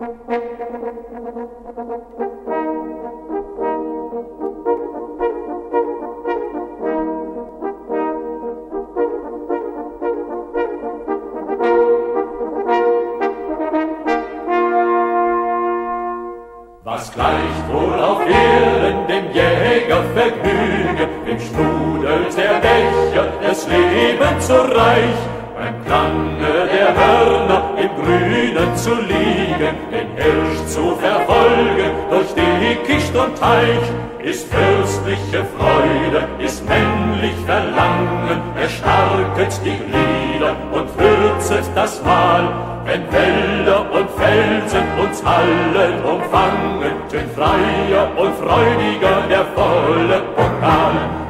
Was gleicht wohl auf Erden dem Jäger Vergnügen, im Strudel der Dächer das Leben so reich, beim Klange der Hörner im Grünen zu liegen, den Hirsch zu verfolgen, durch die Dickicht und Teich, ist fürstliche Freude, ist männlich Verlangen, erstarket die Glieder und würzet das Mal, wenn Wälder und Felsen uns allen umfangen, schön freier und freudiger der volle Pokal.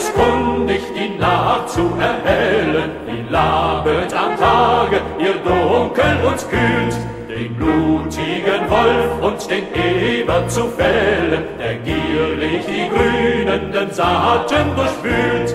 ist kundig, die Nacht zu erhellen, die labet am Tage ihr Dunkel und kühlt, den blutigen Wolf und den Eber zu fällen, der gierig die grünenden Saaten durchwühlt.